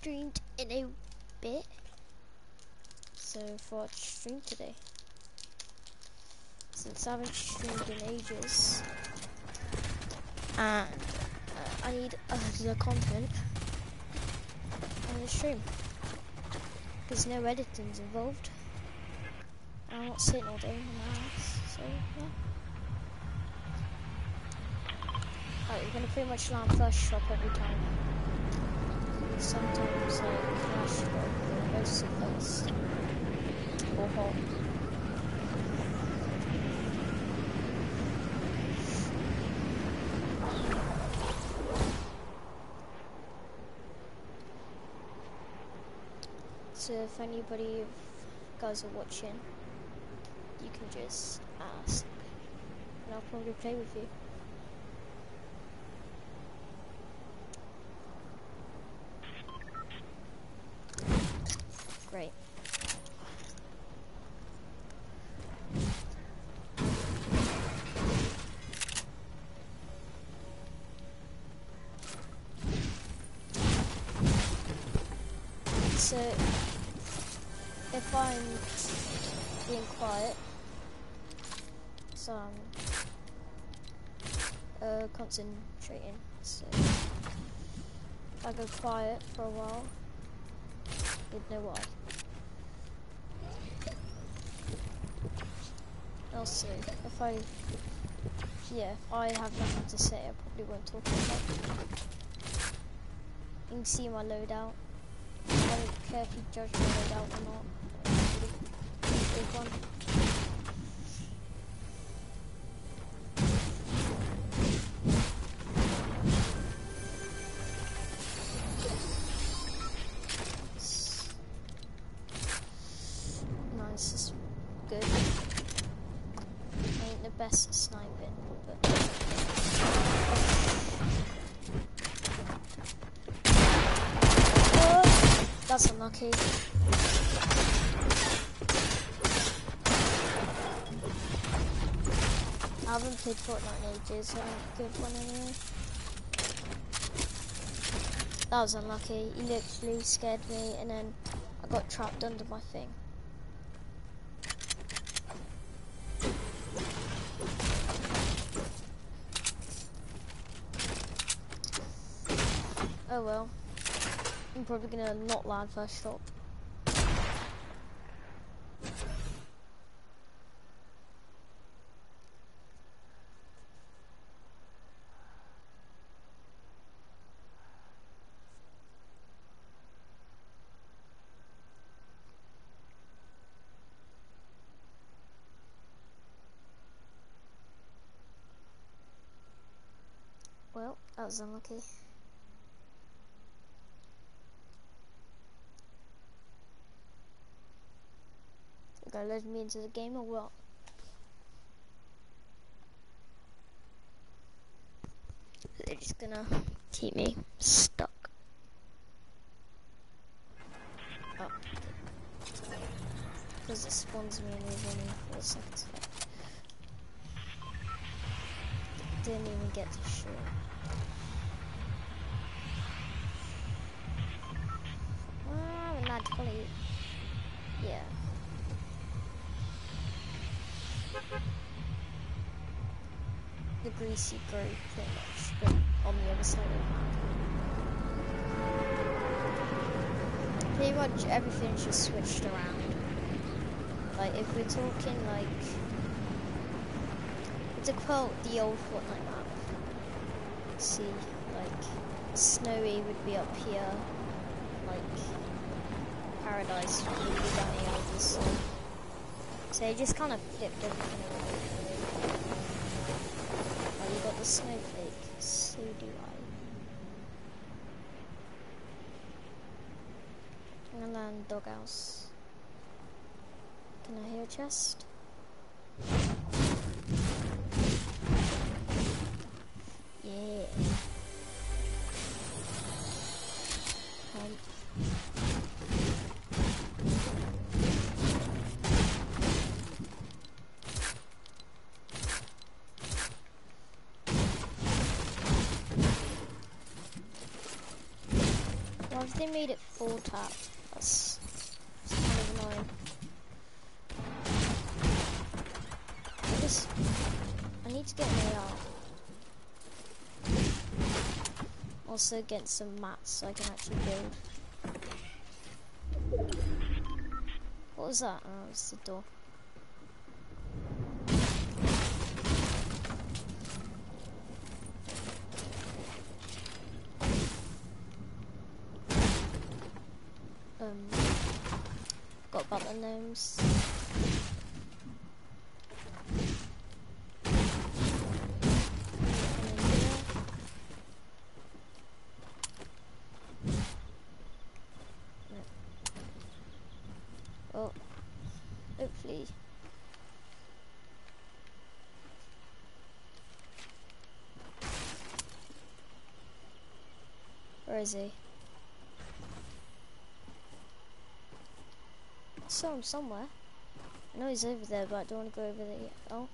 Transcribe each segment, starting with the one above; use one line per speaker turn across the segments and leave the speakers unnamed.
streamed in a bit. So for stream today. Since I haven't streamed in ages. And uh, I need uh, the content on the stream. There's no editing's involved. I'm not sitting all day on my house, so yeah. Right, we're gonna pretty much land first shop every time. Sometimes like but mostly first. Or hot. So if anybody of guys are watching, you can just ask, and I'll probably play with you. So, if I'm being quiet, so I'm uh, concentrating, so if I go quiet for a while, you'd know why. Also, if I, yeah, if I have nothing to say, I probably won't talk about it. You can see my loadout. Care if you judge my loadout or not. Big one. Unlucky. I haven't played Fortnite in ages, so I'm a good one anyway. That was unlucky. He literally scared me, and then I got trapped under my thing. Oh well. I'm probably gonna not land first shot. Well, that was unlucky. Guy led me into the game or what? They're just gonna keep me stuck. Oh. Because it spawns me only four seconds. Didn't even get to shoot. Greasy pretty much, but on the other side of. Pretty much everything's just switched around. Like, if we're talking, like, to quote the old Fortnite map, see, like, snowy would be up here, like, paradise would be down here. So they just kind of flipped everything around. Oh, you got the snowflake, so do I. I'm gonna land doghouse. Can I hear a chest? Made it full tap. That's, that's kind of annoying. I just, I need to get an AR. Uh, also get some mats so I can actually build. What was that? Oh, it was the door. Got button names. Oh, hopefully. Where is he? I saw him somewhere. I know he's over there, but I don't want to go over there yet. Oh,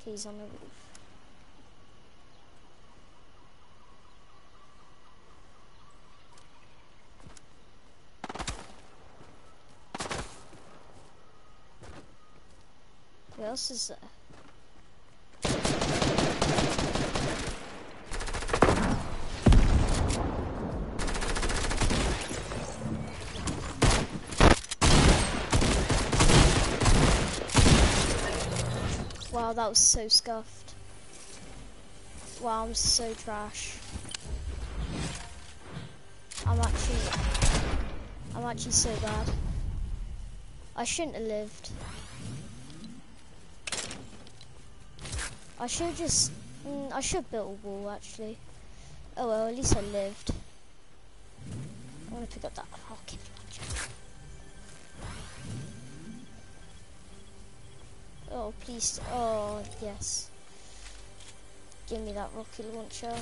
okay, he's on the roof. Who else is there? Wow, that was so scuffed. Wow, I'm so trash. I'm actually, I'm actually so bad. I shouldn't have lived. I should just, mm, I should build a wall actually. Oh well, at least I lived. I want to pick up that Oh, please. Oh, yes. Give me that rocket launcher.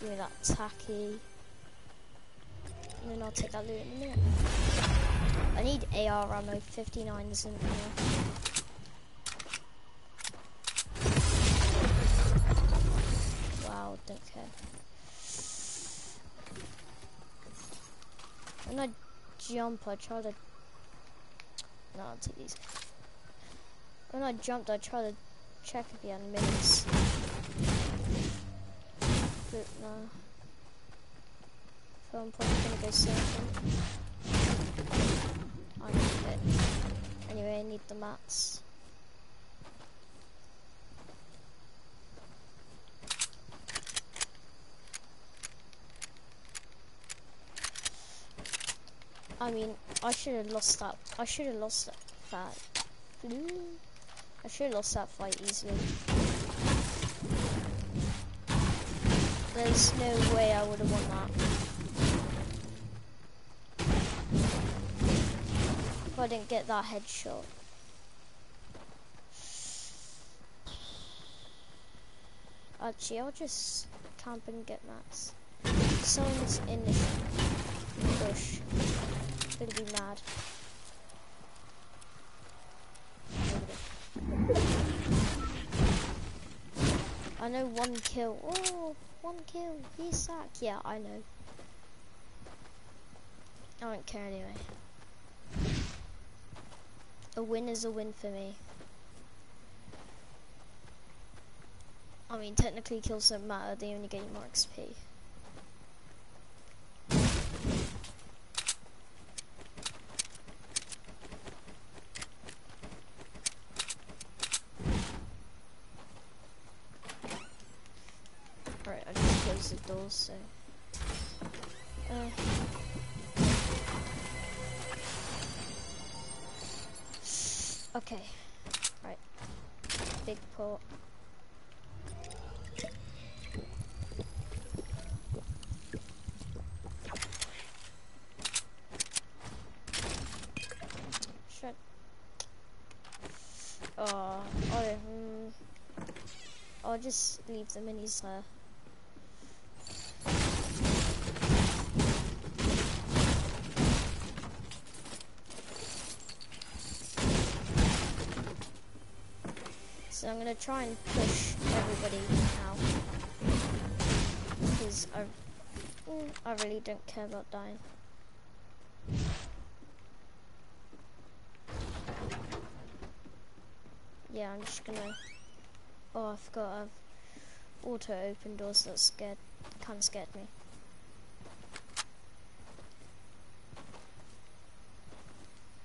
Give me that tacky. And then I'll take that loot in a minute. I need AR ammo. 59 isn't enough. Wow, don't care. When I jump, I try to... No, I'll take these. When I jumped, I tried to check if he had minis. But no. So I'm probably gonna go surfing. I need it. Anyway, I need the mats. I mean, I should have lost that. I should have lost that. that. I should have lost that fight easily. There's no way I would have won that. If I didn't get that headshot. Actually, I'll just camp and get mats. Someone's in the bush. Gonna be mad. I know one kill. Oh, one kill. He's sack. Yeah, I know. I don't care anyway. A win is a win for me. I mean, technically kills don't matter, they only get you more XP. Right, I just the door, so... Uh. Okay, right. Big pot. Shit. Oh, oh, hmm. I'll just leave the minis there. So I'm gonna try and push everybody now. Because I Mm, I really don't care about dying. Yeah, I'm just gonna... Oh, I forgot I've auto open doors that scared, kinda scared me.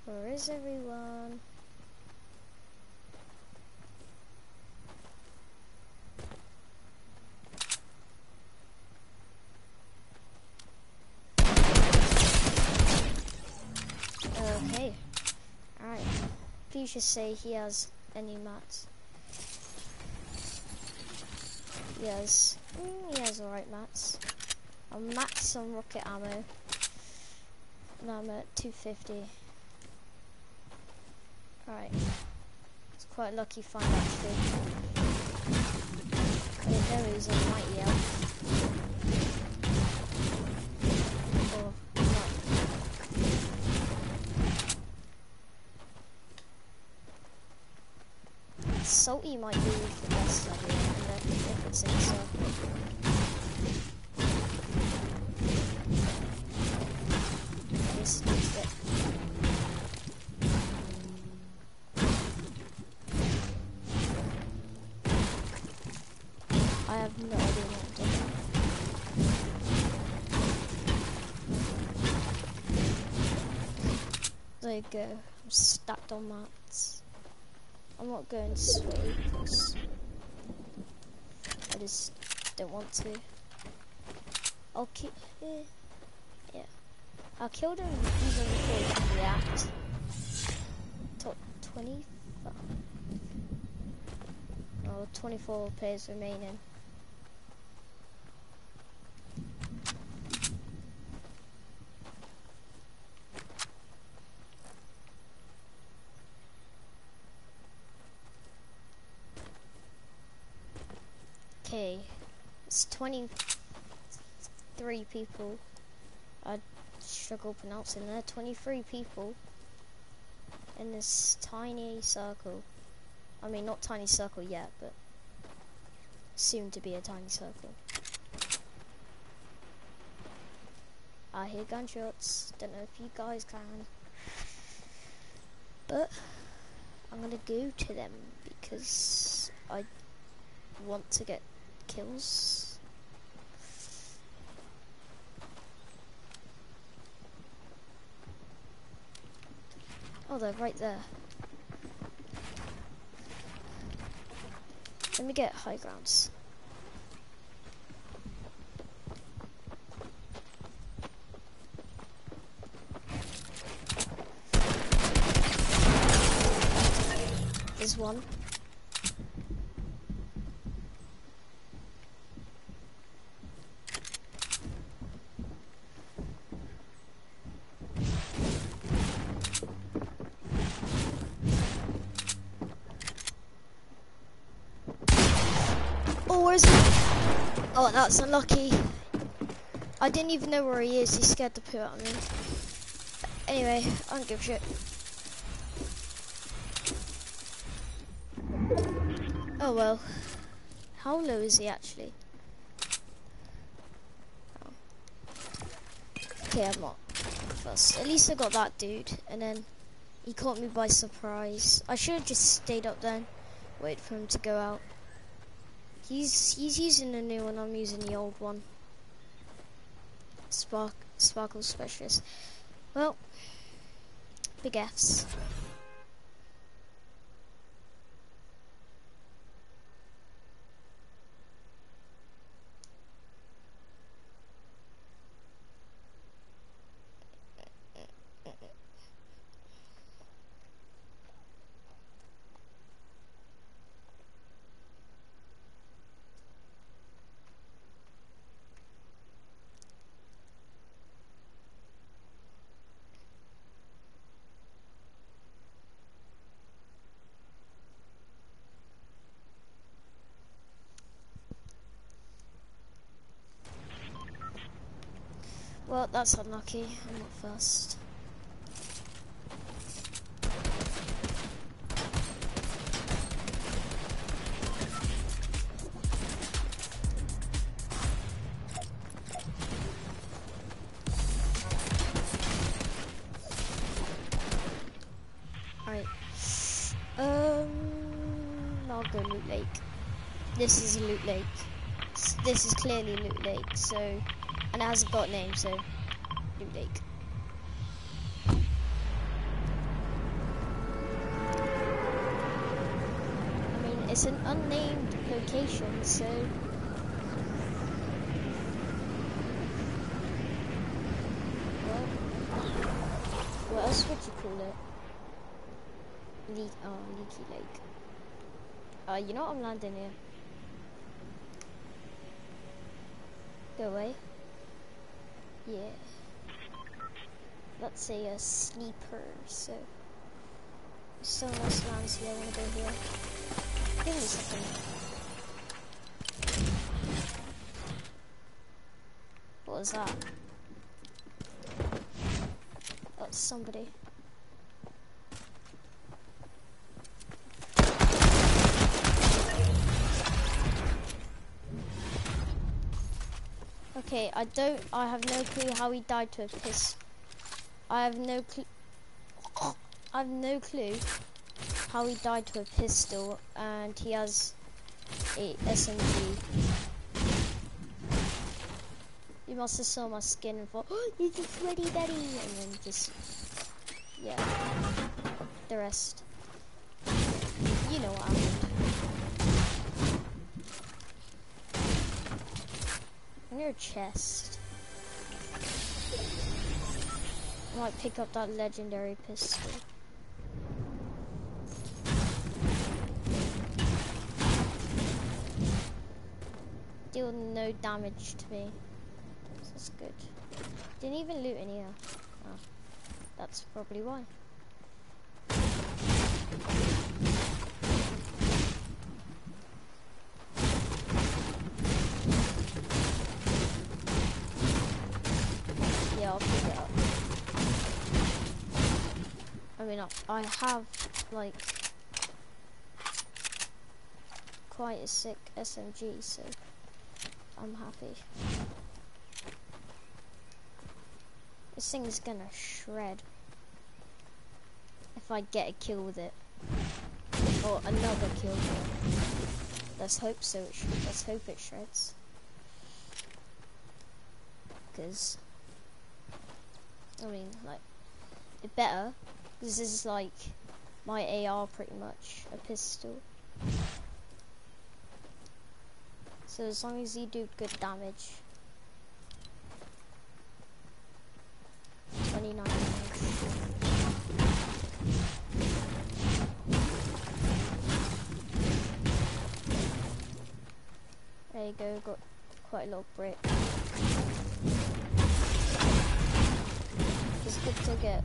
Where is everyone? Okay. Alright. Please just say he has any mats. He has, mm, he has alright mats. I'm max on rocket ammo. And I'm at 250. Alright. It's quite lucky find actually. I didn't know he was a mighty elf. Or Salty might be the best idea if it's in circle. This. I have no idea what I'm doing. There you go. I'm stacked on mats. I'm not going to because I just don't want to. I'll keep. Eh, yeah. I killed him even before he could react. Top 20. Oh, 24 players remaining. Okay, it's 23 people. I struggle pronouncing there. 23 people in this tiny circle. I mean, not tiny circle yet, but soon to be a tiny circle. I hear gunshots. Don't know if you guys can. But I'm gonna go to them because I want to get kills. Oh, they're right there. Let me get high grounds. There's one. Oh, where is he? Oh, that's unlucky. I didn't even know where he is. He scared the poo out of me. Anyway, I don't give a shit. Oh well. How low is he actually? Oh. Okay, I'm not. At least I got that dude, and then he caught me by surprise. I should have just stayed up then, wait for him to go out. He's he's using the new one. I'm using the old one. Spark Sparkle Specialist. Well, big Fs. Well, that's unlucky. I'm not first. Alright. Um, I'll go Loot Lake. This is Loot Lake. This is clearly Loot Lake, so and it hasn't got a name, so loot lake. I mean, it's an unnamed location, so what else would you call it? Le oh, Leaky Lake. Uh, you know what? I'm landing here. Go away. Yeah. Let's say a sleeper, so... So much lands here, I wanna go here. Give me a second. What was that? That's somebody. Okay, I don't, I have no clue how he died to a piss. I have no clue, I have no clue how he died to a pistol and he has a SMG. You must have saw my skin and thought, oh, he's a sweaty Betty, and then just, yeah, the rest. You know what happened. Near chest. I might pick up that legendary pistol. Deal no damage to me. That's good. Didn't even loot any here. Oh, that's probably why. Yeah, I'll pick it up. I mean, I have, like, quite a sick SMG, so I'm happy. This thing is gonna shred. If I get a kill with it. Or another kill Let's hope so. let's hope it shreds. Because, I mean, like, it better. This is like my AR pretty much, a pistol. So as long as you do good damage. 29 There you go, got quite a lot of brick. It's good to get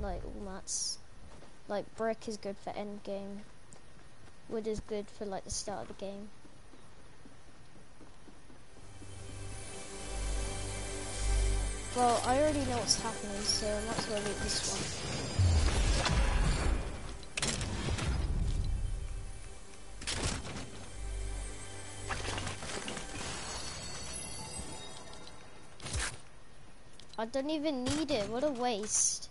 like all mats. Like brick is good for end game. Wood is good for like the start of the game. Well, I already know what's happening, so I might as well loot this one. I don't even need it, what a waste.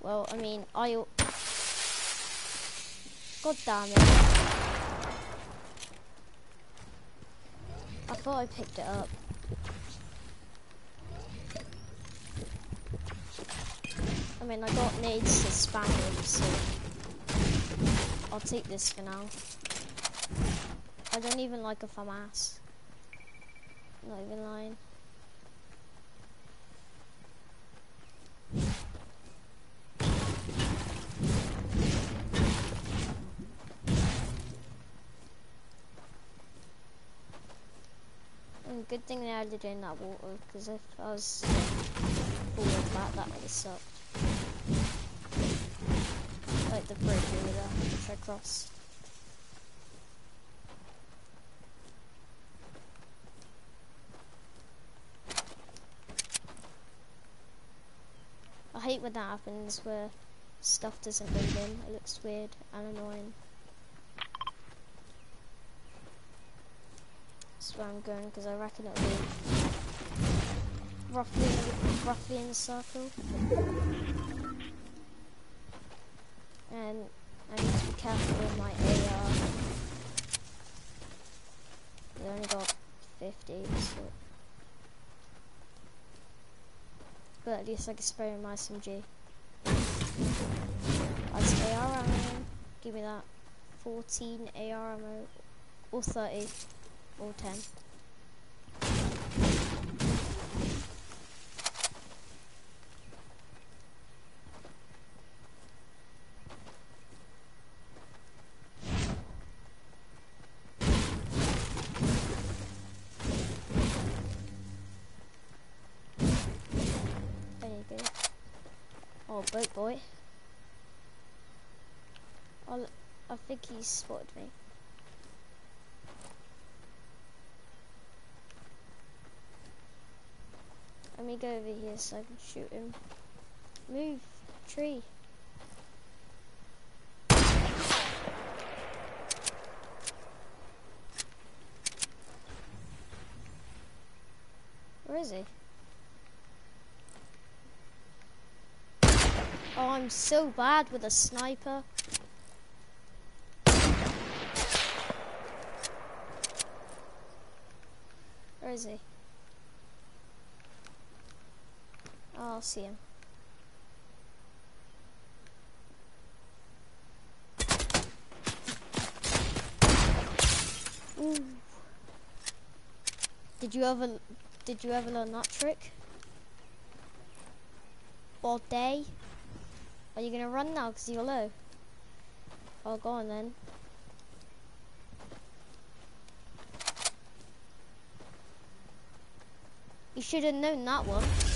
Well, I mean, I... God damn it. I thought I picked it up. I mean, I got nades to spam with, so I'll take this for now. I don't even like a FAMAS. Not even lying. Good thing they added in that water, because if I was forward back, that that would have sucked. Like the bridge over there, which I crossed. I hate when that happens, where stuff doesn't move in, it looks weird and annoying. Where I'm going because I reckon it'll be roughly, roughly in a circle. And I need to be careful with my AR. We only got 50, so. But at least I can spray my SMG. That's AR ammo. Give me that. 14 AR ammo. Or 30. Or 10. Oh, boat boy. I'll, I think he spotted me. Me go over here so I can shoot him. Move, tree. Where is he? Oh, I'm so bad with a sniper. Where is he? Him. Ooh. Did you ever did you ever learn that trick? All day? Are you gonna run now because you're low? Oh, go on then. You should have known that one.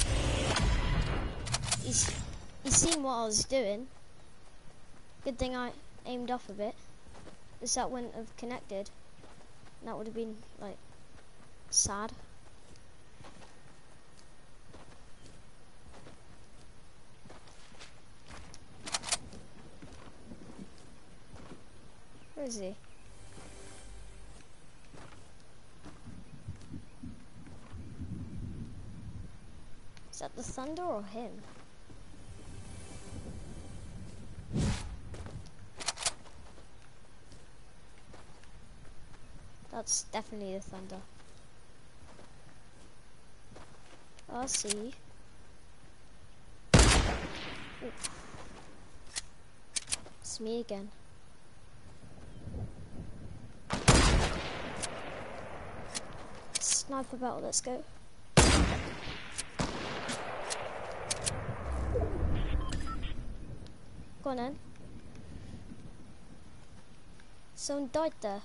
He's, he's seen what I was doing. Good thing I aimed off a bit. Because that wouldn't have connected. That would have been, like, sad. Where is he? Is that the thunder or him? That's definitely the thunder. I'll see. Ooh. It's me again. sniper battle, let's go. Go on then. Someone died there.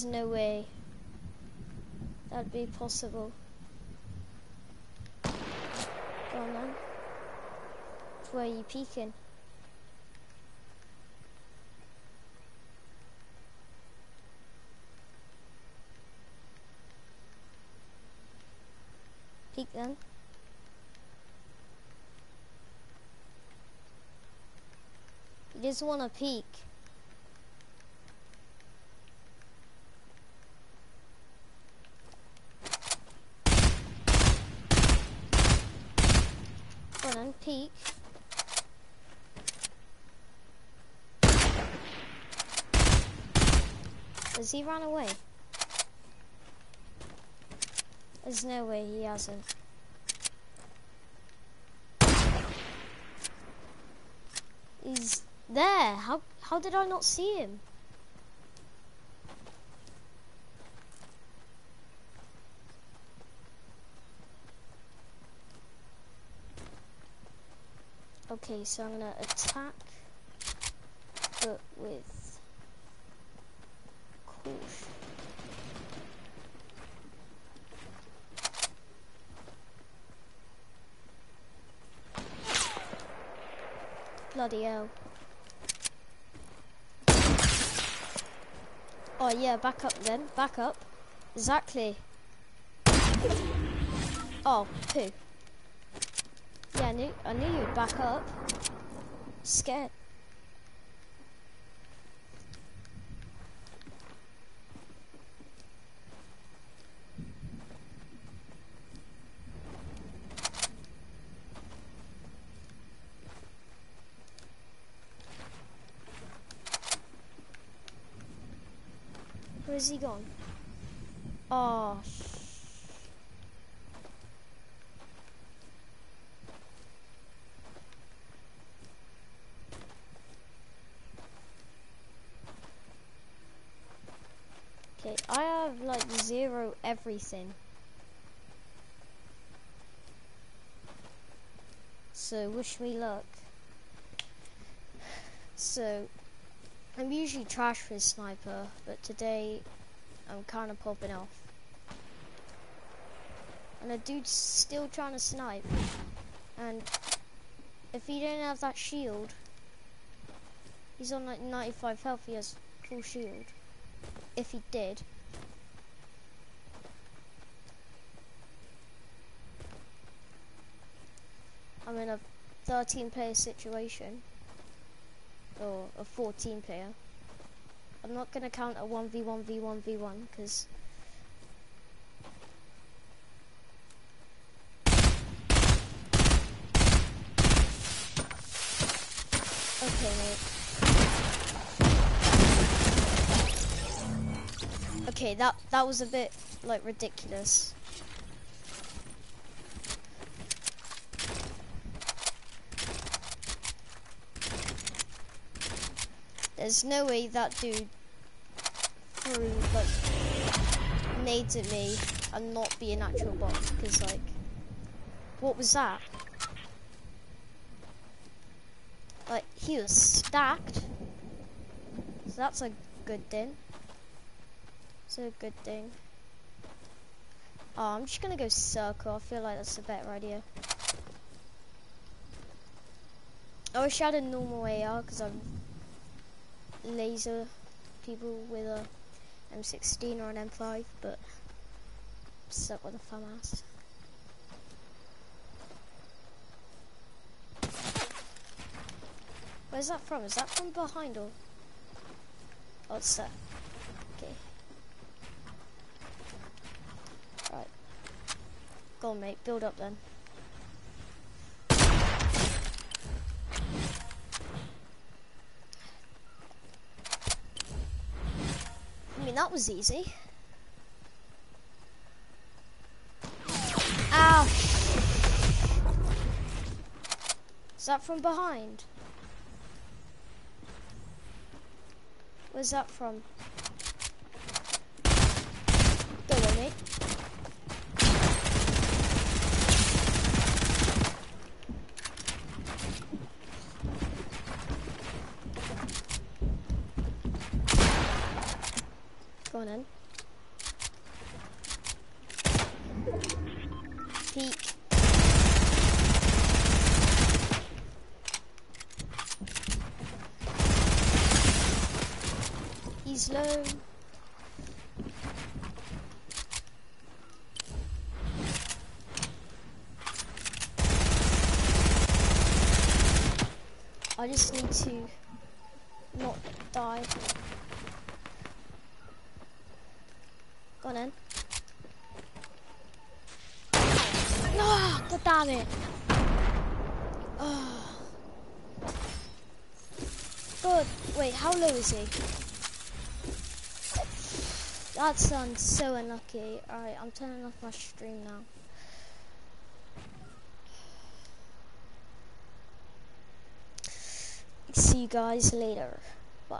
There's no way that'd be possible. Go on then. Where are you peeking? Peek then. He doesn't want to peek. peek. Has he run away? There's no way he hasn't. He's there. How how did I not see him? Okay, so I'm gonna attack, but with Bloody hell. Oh yeah, back up then, back up. Exactly. Oh, poo. Yeah, I knew, I knew you'd back up. Scared. Where's he gone? Oh, Okay, I have like zero everything. So wish me luck. So I'm usually trash with sniper, but today I'm kind of popping off. And a dude's still trying to snipe. And if he didn't have that shield, he's on like 95 health, he has full shield. If he did. I'm in a 13 player situation or a 14 player. I'm not going to count a 1v1 v1 v1 because Okay, mate. Okay, that that was a bit like ridiculous. There's no way that dude threw like nades at me and not be an actual bot because like what was that? Like he was stacked. So that's a good thing. It's a good thing. Oh, I'm just gonna go circle. I feel like that's a better idea. I wish I had a normal AR because I'm laser people with a M16 or an M5, but stuck with a FAMAS. Where's that from? Is that from behind or? Oh, it's that. Okay. Right. Go on, mate. Build up then. That was easy. Ow! Is that from behind? Where's that from? Go on, mate. Go on in. He's low. I just need to not die. Go on in. Oh, God damn it. Oh. Good. He? That sounds so unlucky. Alright, I'm turning off my stream now. See you guys later.